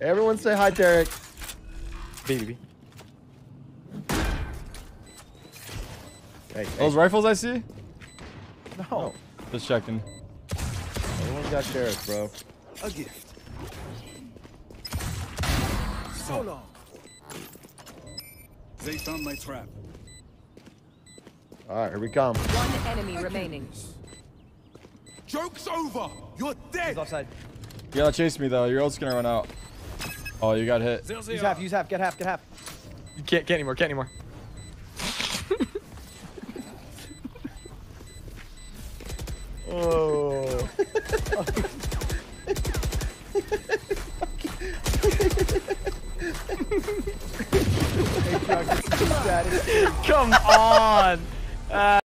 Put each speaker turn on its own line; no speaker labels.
Everyone say hi, Tarik.
Baby.
Hey, hey,
Those rifles I see?
no.
Oh, just checking.
Everyone's got sheriff, bro.
A gift. So long. They found my trap.
All right, here we come.
One enemy remaining.
Joke's over. You're dead.
He's offside.
You gotta chase me though. Your ult's gonna run out. Oh, you got hit.
There they
Use half. Use half. Get half. Get half.
You can't, can't anymore, can't anymore.
Oh.
Hey, Chuck, this is the status.
Come on. Uh,